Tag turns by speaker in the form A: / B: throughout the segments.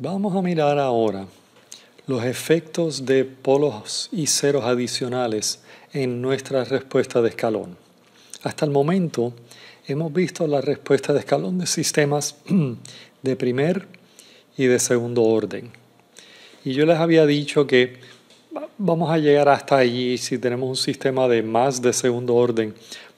A: Vamos a mirar ahora los efectos de polos y ceros adicionales en nuestra respuesta de escalón. Hasta el momento hemos visto la respuesta de escalón de sistemas de primer y de segundo orden. Y yo les había dicho que vamos a llegar hasta allí si tenemos un sistema de más de segundo orden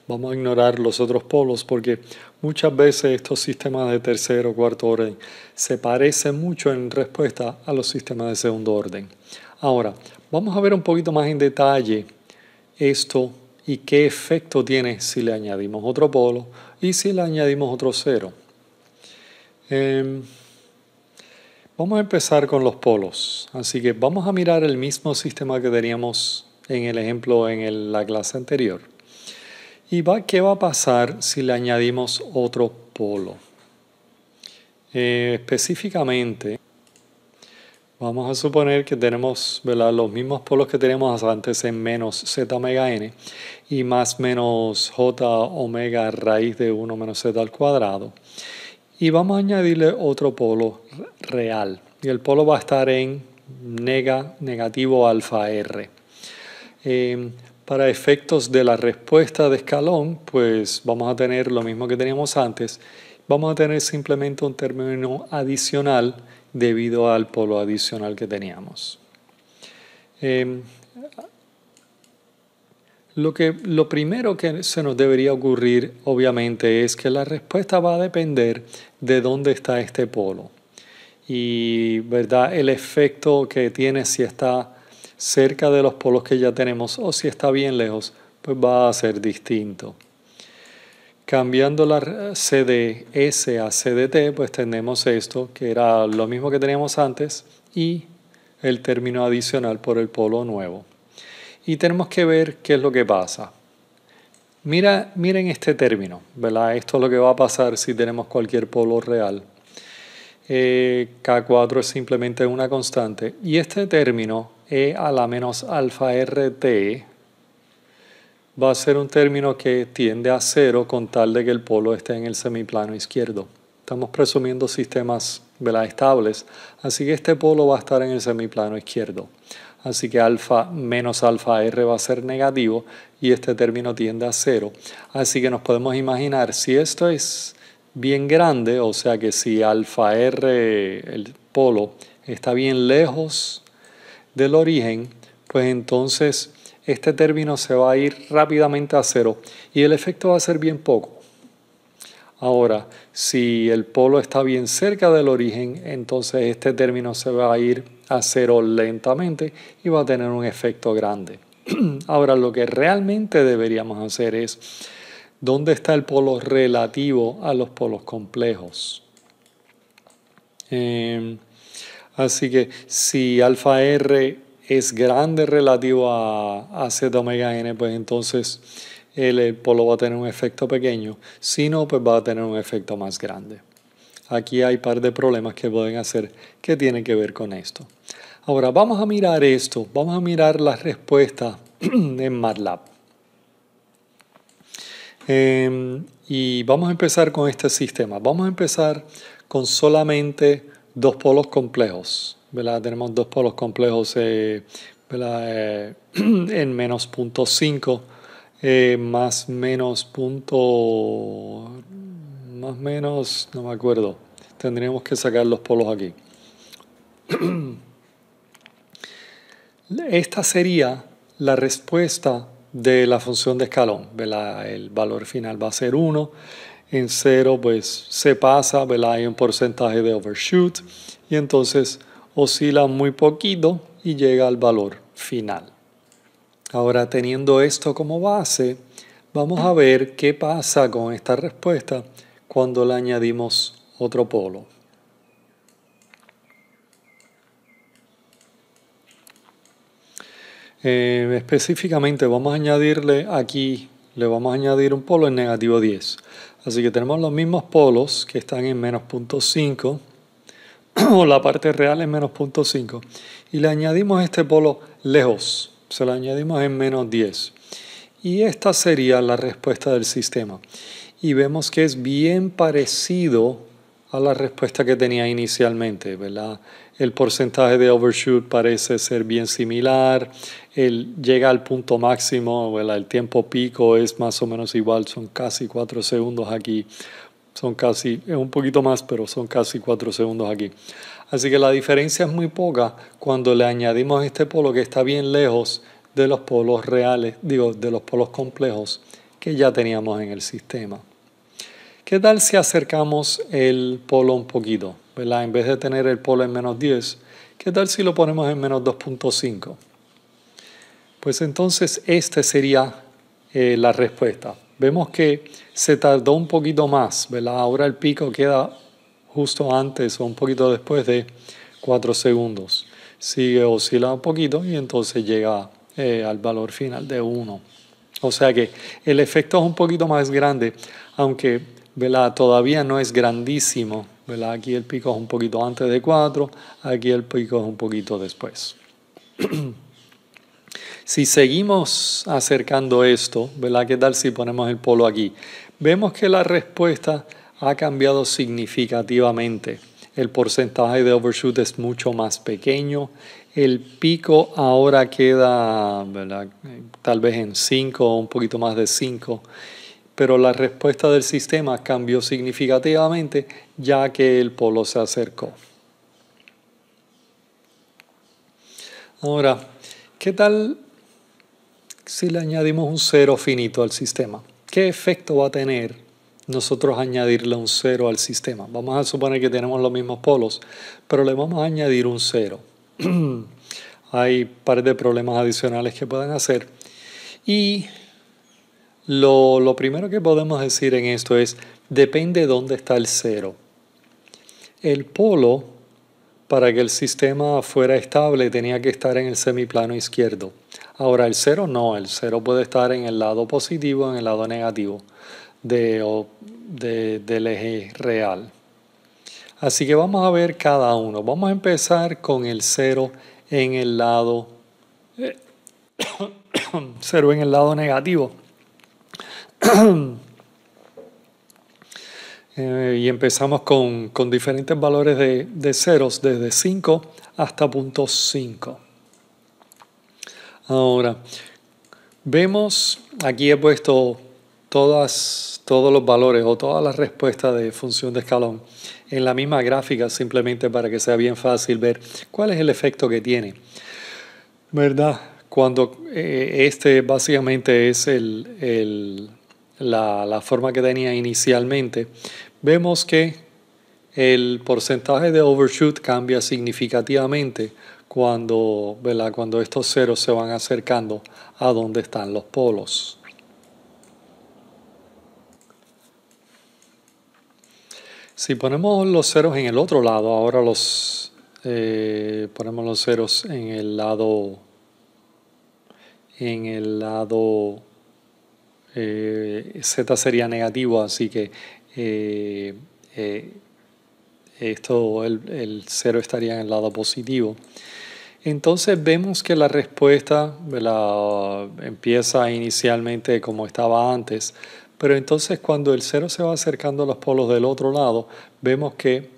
A: Vamos a ignorar los otros polos porque muchas veces estos sistemas de tercero o cuarto orden se parecen mucho en respuesta a los sistemas de segundo orden. Ahora, vamos a ver un poquito más en detalle esto y qué efecto tiene si le añadimos otro polo y si le añadimos otro cero. Em, vamos a empezar con los polos. Así que vamos a mirar el mismo sistema que teníamos en el ejemplo en la clase anterior. ¿Y va, qué va a pasar si le añadimos otro polo? Eh, específicamente, vamos a suponer que tenemos los mismos polos que teníamos antes en menos z omega n y más menos j omega raíz de 1 menos z al cuadrado. Y vamos a añadirle otro polo real. Y el polo va a estar en nega, negativo alfa r. Eh, para efectos de la respuesta de escalón, pues vamos a tener lo mismo que teníamos antes. Vamos a tener simplemente un término adicional debido al polo adicional que teníamos. Em, lo, que, lo primero que se nos debería ocurrir, obviamente, es que la respuesta va a depender de dónde está este polo. Y ¿verdad? el efecto que tiene si está cerca de los polos que ya tenemos o si está bien lejos, pues va a ser distinto. Cambiando la CDS a CDT, pues tenemos esto, que era lo mismo que teníamos antes, y el término adicional por el polo nuevo. Y tenemos que ver qué es lo que pasa. Mira, miren este término, ¿verdad? Esto es lo que va a pasar si tenemos cualquier polo real. Eh, K4 es simplemente una constante. Y este término e a la menos alfa RT va a ser un término que tiende a cero con tal de que el polo esté en el semiplano izquierdo. Estamos presumiendo sistemas estables, así que este polo va a estar en el semiplano izquierdo. Así que alfa menos alfa r va a ser negativo y este término tiende a cero. Así que nos podemos imaginar si esto es bien grande, o sea que si alfa r, el polo, está bien lejos del origen, pues entonces este término se va a ir rápidamente a cero y el efecto va a ser bien poco. Ahora, si el polo está bien cerca del origen, entonces este término se va a ir a cero lentamente y va a tener un efecto grande. Ahora, lo que realmente deberíamos hacer es, ¿dónde está el polo relativo a los polos complejos? Eh, Así que si alfa R es grande relativo a, Z omega n, pues entonces el, polo va a tener un efecto pequeño. Si no, pues va a tener un efecto más grande. Aquí hay un par de problemas que pueden hacer que tienen que ver con esto. Ahora vamos a mirar esto, vamos a mirar la respuesta en MATLAB. Em, y vamos a empezar con este sistema. Vamos a empezar con solamente dos polos complejos. ¿verdad? Tenemos dos polos complejos eh, eh, en menos punto 5 eh, más menos punto más menos no me acuerdo tendríamos que sacar los polos aquí esta sería la respuesta de la función de escalón ¿verdad? el valor final va a ser 1 en cero pues se pasa, hay un porcentaje de overshoot y entonces oscila muy poquito y llega al valor final. Ahora teniendo esto como base, vamos a ver qué pasa con esta respuesta cuando le añadimos otro polo. Eh, específicamente vamos a añadirle aquí, le vamos a añadir un polo en negativo 10. Así que tenemos los mismos polos que están en menos 0.5 o la parte real en menos 0.5 y le añadimos este polo lejos, se lo añadimos en menos 10. Y esta sería la respuesta del sistema. Y vemos que es bien parecido a la respuesta que tenía inicialmente, ¿verdad? El porcentaje de overshoot parece ser bien similar, el, llega al punto máximo, ¿verdad? el tiempo pico es más o menos igual, son casi cuatro segundos aquí, son casi, es un poquito más, pero son casi cuatro segundos aquí. Así que la diferencia es muy poca cuando le añadimos este polo que está bien lejos de los polos reales, digo, de los polos complejos que ya teníamos en el sistema. ¿Qué tal si acercamos el polo un poquito? ¿verdad? En vez de tener el polo en menos 10, ¿qué tal si lo ponemos en menos 2.5? Pues entonces esta sería eh, la respuesta. Vemos que se tardó un poquito más, ¿verdad? Ahora el pico queda justo antes o un poquito después de 4 segundos. Sigue oscilando un poquito y entonces llega eh, al valor final de 1. O sea que el efecto es un poquito más grande, aunque Todavía no es grandísimo, Aquí el pico es un poquito antes de 4, aquí el pico es un poquito después. si seguimos acercando esto, ¿verdad? ¿Qué tal si ponemos el polo aquí? Vemos que la respuesta ha cambiado significativamente. El porcentaje de overshoot es mucho más pequeño. El pico ahora queda tal vez en 5 o un poquito más de 5 pero la respuesta del sistema cambió significativamente ya que el polo se acercó. Ahora, ¿qué tal si le añadimos un cero finito al sistema? ¿Qué efecto va a tener nosotros añadirle un cero al sistema? Vamos a suponer que tenemos los mismos polos, pero le vamos a añadir un cero. Hay un par de problemas adicionales que pueden hacer. Y lo, primero que podemos decir en esto es, depende de dónde está el cero. El polo, para que el sistema fuera estable, tenía que estar en el semiplano izquierdo. Ahora, el cero no, el cero puede estar en el lado positivo, en el lado negativo de, del eje real. Así que vamos a ver cada uno. Vamos a empezar con el cero en el lado, cero en el lado negativo. Eh, y empezamos con, diferentes valores de, ceros, desde 5 hasta punto 5. Ahora, vemos, aquí he puesto todas, todos los valores o todas las respuestas de función de escalón en la misma gráfica, simplemente para que sea bien fácil ver cuál es el efecto que tiene. ¿Verdad? Cuando eh, este básicamente es el la, forma que tenía inicialmente, vemos que el porcentaje de overshoot cambia significativamente cuando, cuando estos ceros se van acercando a donde están los polos. Si ponemos los ceros en el otro lado, ahora los eh, ponemos los ceros en el lado en el lado eh, Z sería negativo, así que eh, eh, esto, el, el, cero estaría en el lado positivo. Entonces vemos que la respuesta empieza inicialmente como estaba antes, pero entonces cuando el cero se va acercando a los polos del otro lado, vemos que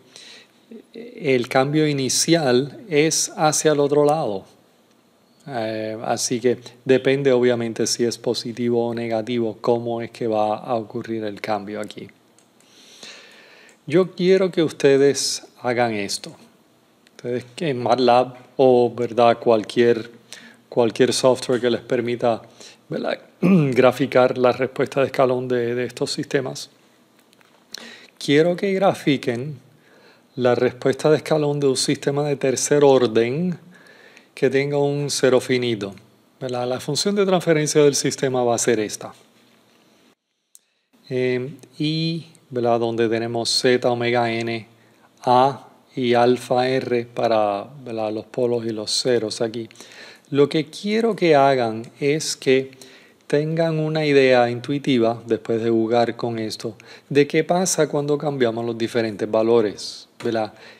A: el cambio inicial es hacia el otro lado. Eh, así que depende obviamente si es positivo o negativo, cómo es que va a ocurrir el cambio aquí. Yo quiero que ustedes hagan esto. Ustedes en MATLAB o ¿verdad? Cualquier, cualquier software que les permita graficar la respuesta de escalón de, de estos sistemas. Quiero que grafiquen la respuesta de escalón de un sistema de tercer orden que tenga un cero finito. La función de transferencia del sistema va a ser esta. Y donde tenemos z omega n, a y alfa r para los polos y los ceros aquí. Lo que quiero que hagan es que tengan una idea intuitiva, después de jugar con esto, de qué pasa cuando cambiamos los diferentes valores.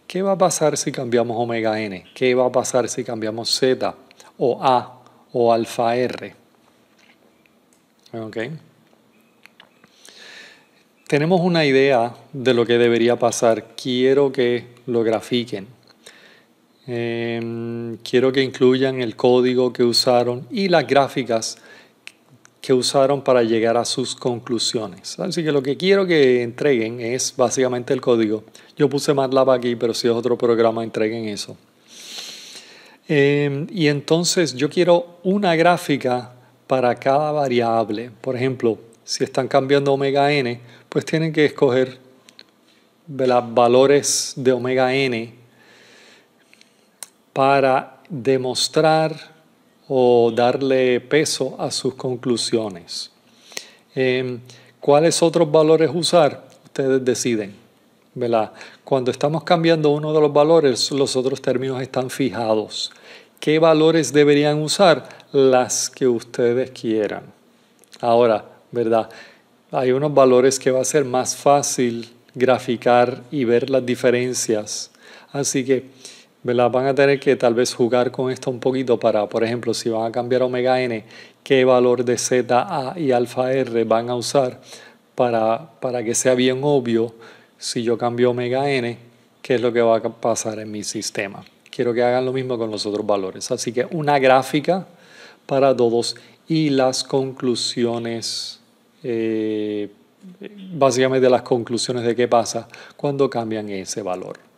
A: ¿Qué va a pasar si cambiamos omega n? ¿Qué va a pasar si cambiamos z o a o alfa r? tenemos una idea de lo que debería pasar. Quiero que lo grafiquen. Em, quiero que incluyan el código que usaron y las gráficas que usaron para llegar a sus conclusiones. Así que lo que quiero que entreguen es básicamente el código. Yo puse MATLAB aquí, pero si es otro programa, entreguen eso. Em, y entonces yo quiero una gráfica para cada variable. Por ejemplo, si están cambiando omega n, pues tienen que escoger los valores de omega n para demostrar o darle peso a sus conclusiones. Em, ¿Cuáles otros valores usar? Ustedes deciden. Cuando estamos cambiando uno de los valores, los otros términos están fijados. ¿Qué valores deberían usar? Las que ustedes quieran. Ahora, ¿verdad? Hay unos valores que va a ser más fácil graficar y ver las diferencias. Así que ¿verdad? van a tener que tal vez jugar con esto un poquito para, por ejemplo, si van a cambiar omega n, qué valor de zeta A y alfa R van a usar para, para que sea bien obvio si yo cambio omega n, qué es lo que va a pasar en mi sistema. Quiero que hagan lo mismo con los otros valores. Así que una gráfica para todos y las conclusiones, eh, básicamente las conclusiones de qué pasa cuando cambian ese valor.